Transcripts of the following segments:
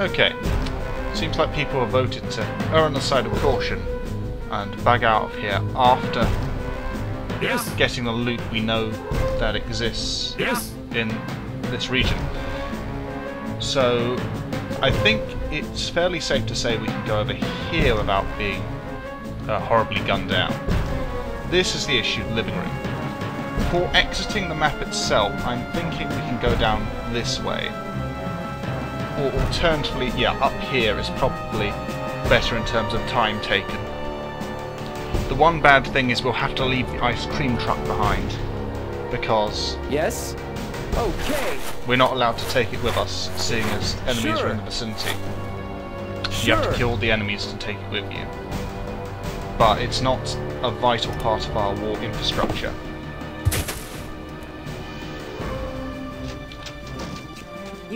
Okay. Seems like people have voted to err on the side of caution and bag out of here after Yes. getting the loot we know that exists Yes. in this region. So I think it's fairly safe to say we can go over here without being uh, horribly gunned down. This is the issue, living room. For exiting the map itself, I'm thinking we can go down this way. Or alternatively, yeah, up here is probably better in terms of time taken. The one bad thing is we'll have to leave the ice cream truck behind. Because Yes? Okay. we're not allowed to take it with us, seeing as enemies are in the vicinity. You have to kill the enemies to take it with you. But it's not a vital part of our war infrastructure.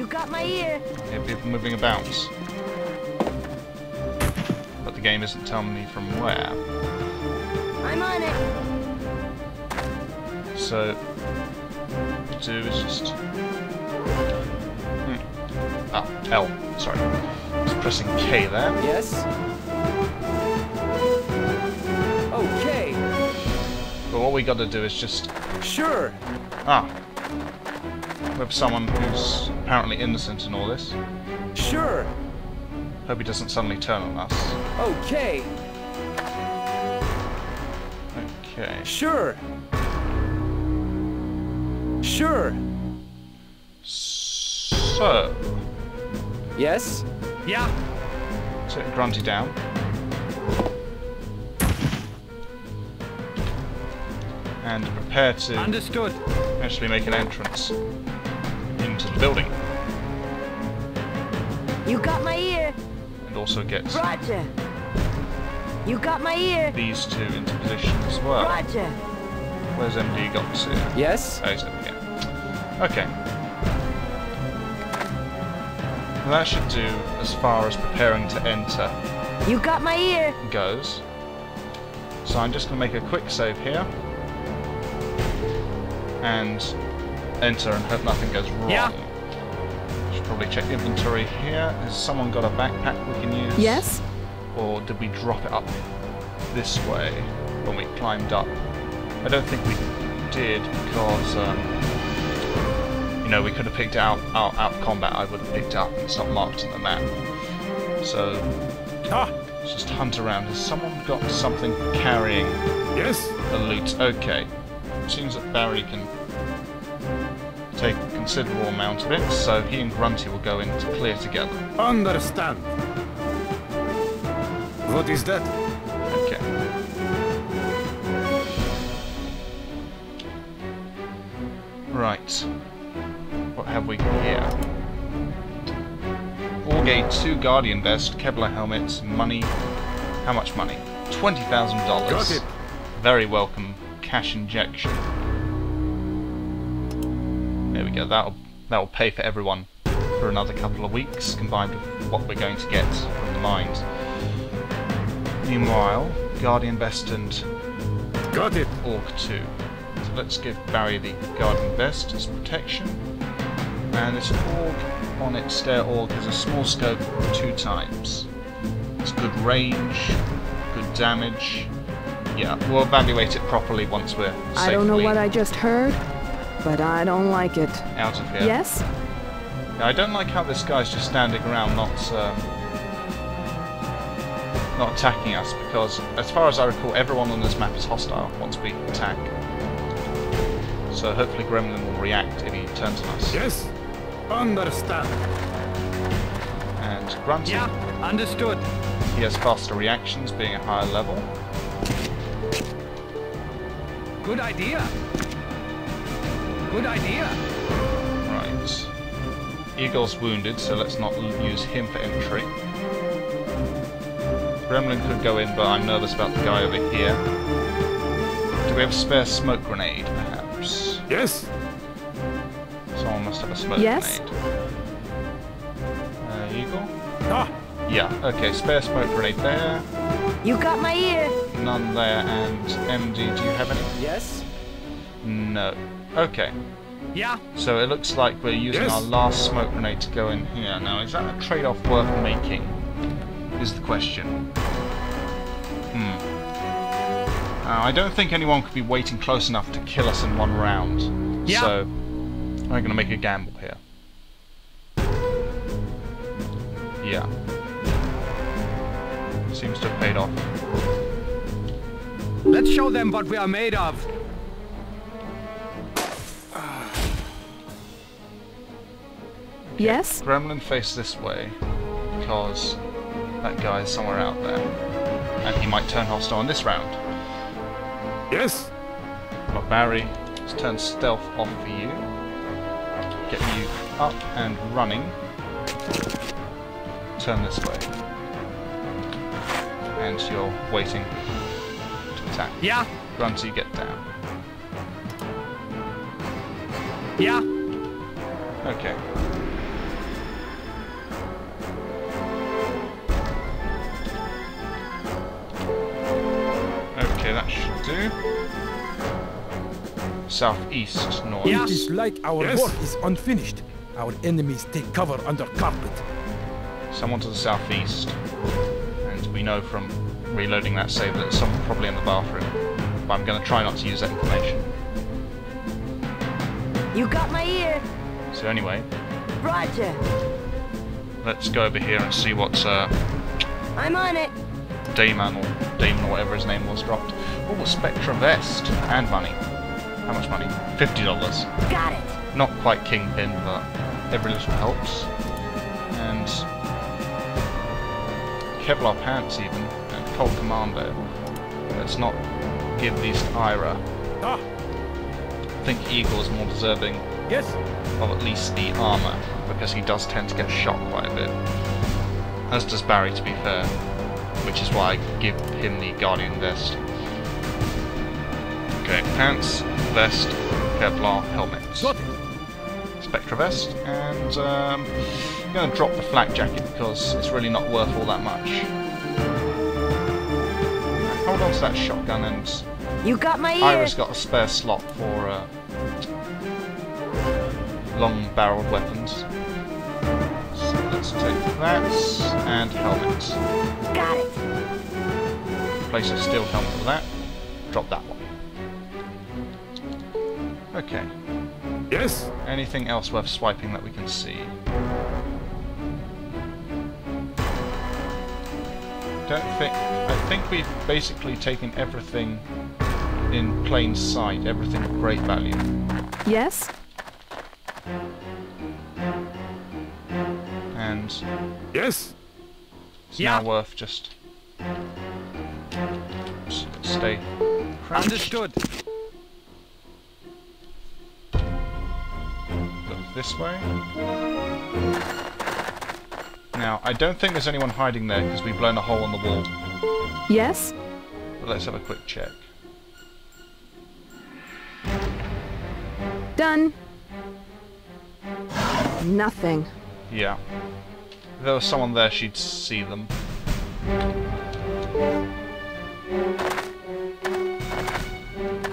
You got my ear. Yeah, people moving about. But the game isn't telling me from where. I'm on it. So, what to do is just. Hmm. Ah, L. Sorry. Just pressing K there. Yes? Okay. But what we got to do is just Sure. ah. With someone who's apparently innocent in all this. Sure. Hope he doesn't suddenly turn on us. Okay. Okay. Sure. Sure. So, Yes? Yeah. set Grunty down. And prepare to Understood. actually make an entrance into the building. You got my ear. And also get Roger. You got my ear. these two into position as well. Roger. Where's MD got to? Yes? Oh, he's over here. Okay. Well, that should do as far as preparing to enter You got my ear. goes. So I'm just going to make a quick save here. And enter and hope nothing goes wrong. Yeah. Should probably check inventory here. Has someone got a backpack we can use? Yes? Or did we drop it up this way when we climbed up? I don't think we did because, um, you know, we could have picked it out, out, out of combat. I would have picked it up. It's not marked on the map. So Ah. let's just hunt around. Has someone got something carrying Yes. the loot? Okay. Seems that Barry can take a considerable amount of it, so he and Grunty will go in to clear together. Understand. What is that? Okay. Right. What have we here? Wargate 2 Guardian Vest, Kevlar helmets, money. How much money? $20,000. Got it. Very welcome cash injection. There go. That'll that'll pay for everyone for another couple of weeks, combined with what we're going to get from the mines. Meanwhile, Guardian Vest and Got it. Orc 2. So let's give Barry the Guardian Vest as protection. And this Orc on its stair Orc has a small scope two times. It's good range, good damage. Yeah, we'll evaluate it properly once we're safely I don't know what I just heard, but I don't like it. out of here. Yes? Yeah, I don't like how this guy's just standing around not um, not attacking us because, as far as I recall, everyone on this map is hostile once we attack. So hopefully Gremlin will react if he turns on us. Yes. Understand. And Grunty, Yeah. Understood. he has faster reactions, being a higher level. Good idea. Good idea. Right. Eagle's wounded, so let's not use him for entry. Gremlin could go in, but I'm nervous about the guy over here. Do we have a spare smoke grenade, perhaps? Yes. Someone must have a smoke Yes? grenade. Uh, Eagle? Ah. Yeah, okay, spare smoke grenade there, You got my ear. none there, and MD, do you have any? Yes? No. Okay. Yeah. So it looks like we're using Yes. our last smoke grenade to go in here. Now, is that a trade-off worth making? Is the question. Hmm. Uh, I don't think anyone could be waiting close enough to kill us in one round. Yeah. So, I'm going to make a gamble here. Yeah. Seems to have paid off. Let's show them what we are made of. Yes? Gremlin face this way because that guy is somewhere out there. And he might turn hostile on this round. Yes. But Barry, let's turn stealth off for you. Get you up and running. Turn this way. And you're waiting to attack. Yeah. Run till you get down. Yeah. Okay. Okay, do. Southeast, north. It is like our Yes. work is unfinished. Our enemies take cover under carpet. Someone to the southeast. And we know from reloading that save that someone probably in the bathroom. But I'm going to try not to use that information. You got my ear. So anyway, Roger. let's go over here and see what's... uh, I'm on it. Damon or Damon or whatever his name was dropped. Oh, Spectra vest and money. How much money? Fifty dollars. Got it. Not quite kingpin, but every little helps. And Kevlar pants even, and Colt Commando. Let's not give these to Ira. Ah, I think Eagle is more deserving yes. of at least the armor, because he does tend to get shot quite a bit. As does Barry, to be fair, which is why I give him the Guardian vest. Okay, pants, vest, Kevlar, helmet. Got. Spectra vest, and um, I'm going to drop the flak jacket because it's really not worth all that much. Hold on to that shotgun, and You got my ear. Ira's got a spare slot for uh, long-barreled weapons. So let's take that and helmet. Got it. Place a steel helmet for that. Drop that one. Okay. Yes. Anything else worth swiping that we can see? Don't think. I think we've basically taken everything in plain sight, everything of great value. Yes? And Yes. it's Yeah. now worth just stay crouched. Understood. Look this way. Now, I don't think there's anyone hiding there because we've blown a hole in the wall. Yes? But let's have a quick check. Done. Nothing. Yeah. If there was someone there, she'd see them.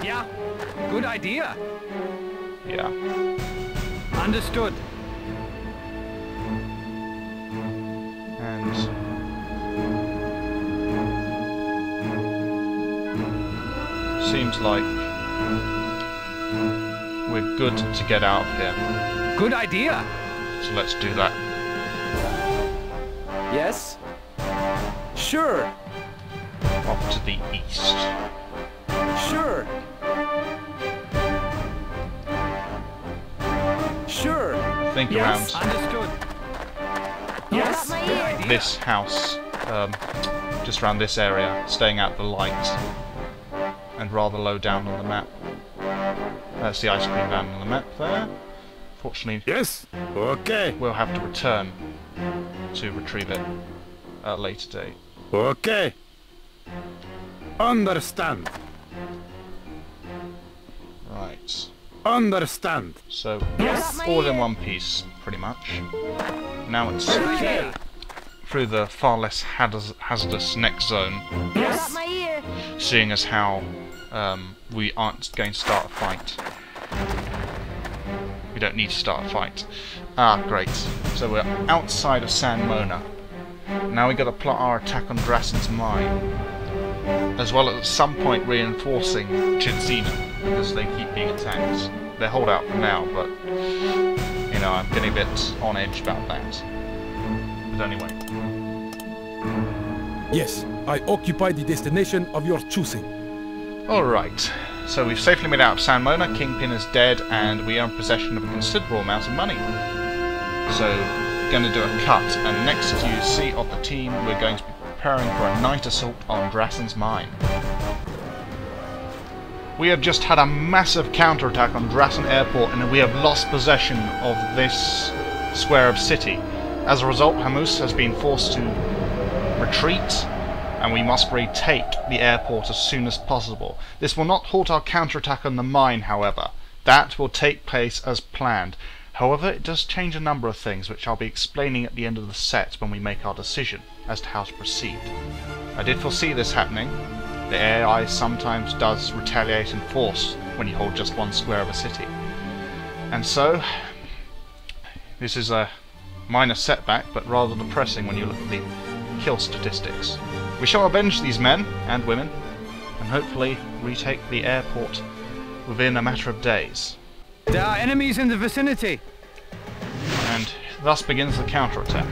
Yeah. Good idea. Yeah. Understood. And seems like we're good to get out of here. Good idea. So let's do that. Yes? Sure. Off to the east. Sure. Sure. Think Yes. around Understood. You Yes. got my Good ear. idea. this house, um, just around this area, staying out the light, and rather low down on the map. That's the ice cream van on the map there. Fortunately, Yes. Okay. we'll have to return to retrieve it at a later date. Okay. Understand. Right. Understand. So, Yes. all in one piece, pretty much. Now it's Okay. through the far less hazardous next zone, You got my ear. seeing as how um, we aren't going to start a fight. We don't need to start a fight. Ah, great. So we're outside of San Mona. Now we've got to plot our attack on Drassen's mine. As well as at some point reinforcing Chitzena, because they keep being attacked. They hold out for now, but, you know, I'm getting a bit on edge about that. But anyway. Yes, I occupy the destination of your choosing. Alright, so we've safely made out of San Mona, Kingpin is dead, and we are in possession of a considerable amount of money. So, going to do a cut, and next you see of the team, we're going to be preparing for a night assault on Drassen's mine. We have just had a massive counterattack on Drassen Airport, and we have lost possession of this square of city. As a result, Hamous has been forced to retreat, and we must retake the airport as soon as possible. This will not halt our counterattack on the mine, however. That will take place as planned. However, it does change a number of things, which I'll be explaining at the end of the set when we make our decision as to how to proceed. I did foresee this happening. The AI sometimes does retaliate in force when you hold just one square of a city. And so, this is a minor setback, but rather depressing when you look at the kill statistics. We shall avenge these men and women, and hopefully retake the airport within a matter of days. There are enemies in the vicinity. And thus begins the counterattack.